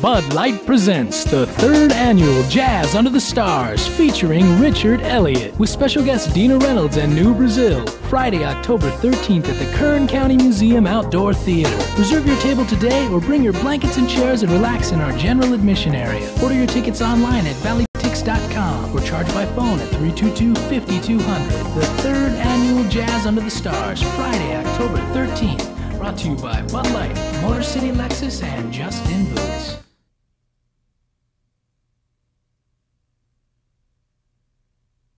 Bud Light presents the third annual Jazz Under the Stars featuring Richard Elliott with special guests Dina Reynolds and New Brazil. Friday, October 13th at the Kern County Museum Outdoor Theater. Reserve your table today or bring your blankets and chairs and relax in our general admission area. Order your tickets online at valleytix.com or charge by phone at 322 5200. The third annual Jazz Under the Stars, Friday, October 13th. Brought to you by Bud Light, Motor City Lexus, and Justin